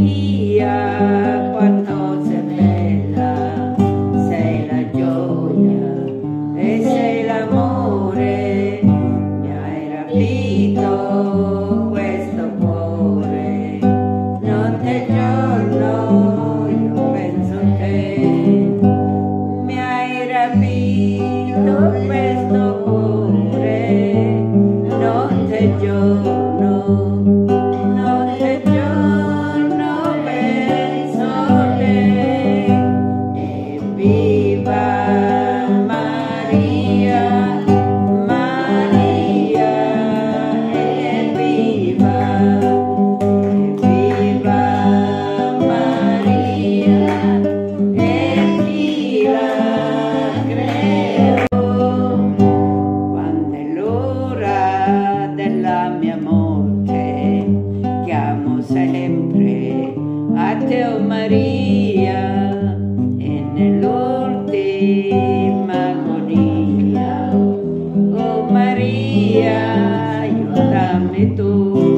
Maria, quanto sei bella, sei la gioia e sei l'amore, mi hai rapito questo cuore, notte e giorno io penso a te, mi hai rapito sempre a te, oh Maria, María, oh María, ayúdame tú.